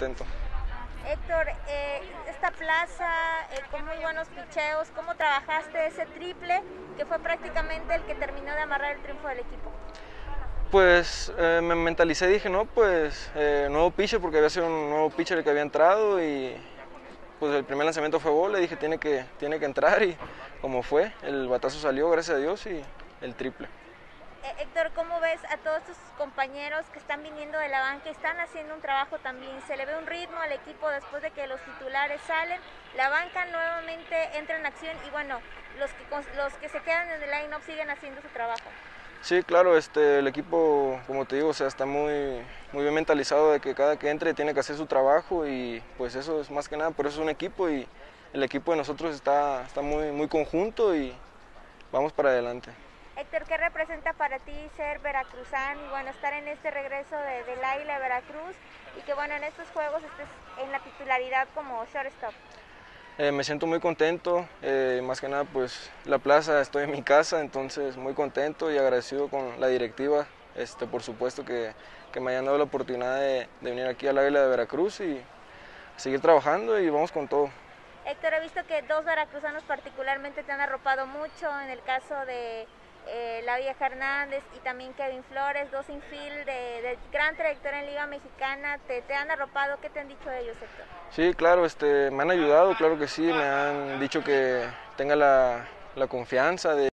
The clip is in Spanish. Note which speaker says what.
Speaker 1: contento.
Speaker 2: Héctor, eh, esta plaza eh, con muy buenos picheos, ¿cómo trabajaste ese triple que fue prácticamente el que terminó de amarrar el triunfo del equipo?
Speaker 1: Pues eh, me mentalicé, dije, no, pues nuevo pitcher porque había sido un nuevo pitcher el que había entrado y pues el primer lanzamiento fue bola, dije, tiene que, tiene que entrar y como fue, el batazo salió, gracias a Dios, y el triple.
Speaker 2: Eh, Héctor, ¿cómo ves a todos tus compañeros que están viniendo de la banca? Están haciendo un trabajo también. Se le ve un ritmo al equipo después de que los titulares salen. La banca nuevamente entra en acción y bueno, los que, los que se quedan en el line-up siguen haciendo su trabajo.
Speaker 1: Sí, claro, este, el equipo, como te digo, o sea, está muy, muy bien mentalizado de que cada que entre tiene que hacer su trabajo y pues eso es más que nada, por eso es un equipo y el equipo de nosotros está, está muy, muy conjunto y vamos para adelante.
Speaker 2: Héctor, ¿qué representa para ti ser veracruzano y bueno, estar en este regreso de, del Águila de Veracruz y que bueno, en estos juegos estés en la titularidad como shortstop?
Speaker 1: Eh, me siento muy contento, eh, más que nada pues la plaza, estoy en mi casa, entonces muy contento y agradecido con la directiva, este, por supuesto que, que me hayan dado la oportunidad de, de venir aquí al Águila de Veracruz y seguir trabajando y vamos con todo.
Speaker 2: Héctor, he visto que dos veracruzanos particularmente te han arropado mucho, en el caso de eh, La Vieja Hernández y también Kevin Flores, dos infield de, gran trayectoria en Liga Mexicana, ¿te, te han arropado? ¿Qué te han dicho ellos, Héctor?
Speaker 1: Sí, claro, este, me han ayudado, claro que sí, me han dicho que tenga la, la confianza de